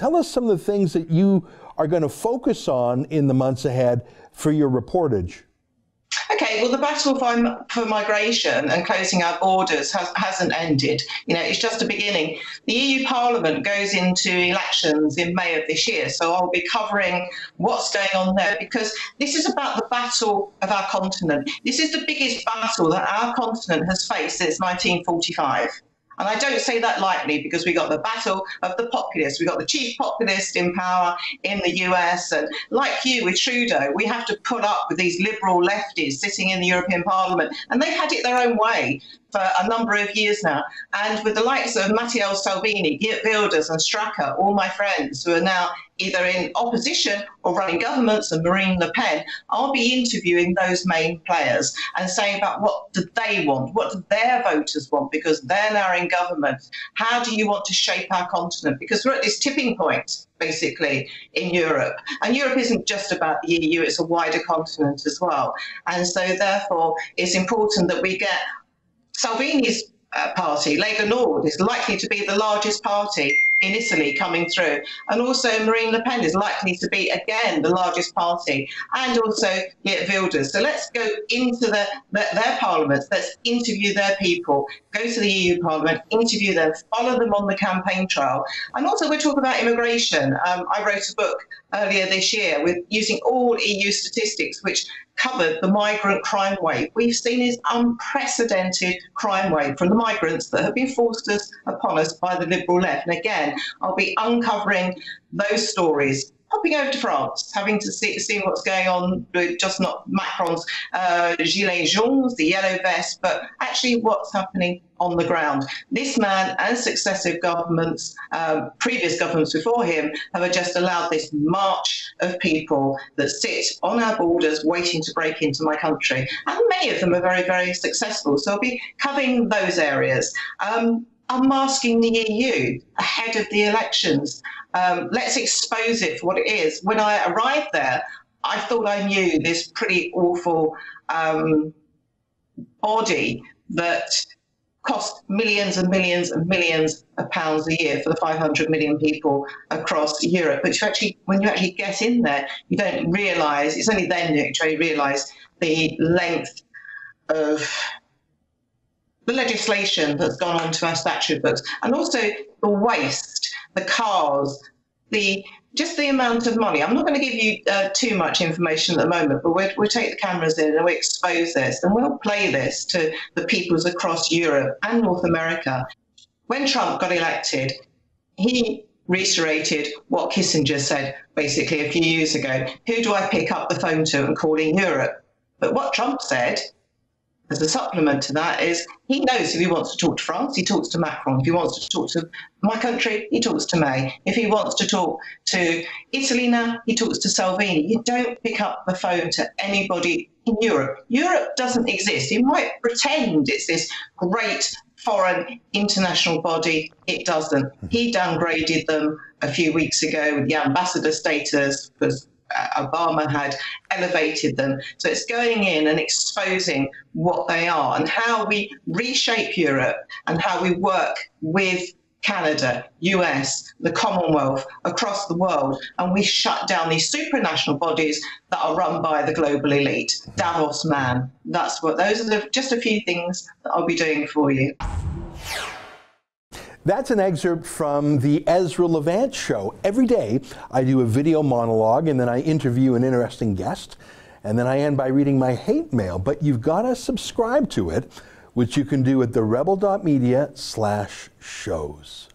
Tell us some of the things that you are going to focus on in the months ahead for your reportage. Okay, well, the battle for, for migration and closing our borders has, hasn't ended. You know, it's just a beginning. The EU Parliament goes into elections in May of this year, so I'll be covering what's going on there because this is about the battle of our continent. This is the biggest battle that our continent has faced since 1945. And I don't say that lightly because we got the battle of the populists. We got the chief populist in power in the US. And like you with Trudeau, we have to put up with these liberal lefties sitting in the European Parliament. And they've had it their own way for a number of years now. And with the likes of Matteo Salvini, Geert Wilders, and Strache, all my friends who are now either in opposition or running governments, and Marine Le Pen, I'll be interviewing those main players and saying about what do they want, what do their voters want, because they're now in government. How do you want to shape our continent? Because we're at this tipping point basically in Europe. And Europe isn't just about the EU, it's a wider continent as well. And so therefore it's important that we get Salvini's uh, party, Lega Nord, is likely to be the largest party in Italy coming through. And also Marine Le Pen is likely to be, again, the largest party, and also Geert Wilders. So let's go into the, the, their parliaments, let's interview their people, go to the EU Parliament, interview them, follow them on the campaign trail. And also we're talking about immigration. Um, I wrote a book earlier this year with using all EU statistics, which covered the migrant crime wave. We've seen this unprecedented crime wave from the migrants that have been forced us, upon us by the Liberal left. And again, I'll be uncovering those stories popping over to France, having to see, see what's going on with just not Macron's uh, gilets jaunes, the yellow vest, but actually what's happening on the ground. This man and successive governments, um, previous governments before him, have just allowed this march of people that sit on our borders waiting to break into my country. And many of them are very, very successful. So I'll be covering those areas. Um, unmasking the EU ahead of the elections. Um, let's expose it for what it is. When I arrived there, I thought I knew this pretty awful um, body that cost millions and millions and millions of pounds a year for the 500 million people across Europe. But you actually, when you actually get in there, you don't realise, it's only then you actually realise the length of the legislation that's gone onto our statute books, and also the waste, the cars, the just the amount of money. I'm not going to give you uh, too much information at the moment, but we'll, we'll take the cameras in and we'll expose this and we'll play this to the peoples across Europe and North America. When Trump got elected, he reiterated what Kissinger said basically a few years ago. Who do I pick up the phone to and call in Europe? But what Trump said as a supplement to that is he knows if he wants to talk to France, he talks to Macron. If he wants to talk to my country, he talks to May. If he wants to talk to Italy now, he talks to Salvini. You don't pick up the phone to anybody in Europe. Europe doesn't exist. You might pretend it's this great foreign international body. It doesn't. He downgraded them a few weeks ago with the ambassador status because Uh, Obama had elevated them. So it's going in and exposing what they are and how we reshape Europe and how we work with Canada, US, the Commonwealth, across the world, and we shut down these supranational bodies that are run by the global elite. Davos man. That's what those are the, just a few things that I'll be doing for you. That's an excerpt from the Ezra Levant show. Every day I do a video monologue and then I interview an interesting guest and then I end by reading my hate mail. But you've got to subscribe to it, which you can do at therebel.media slash shows.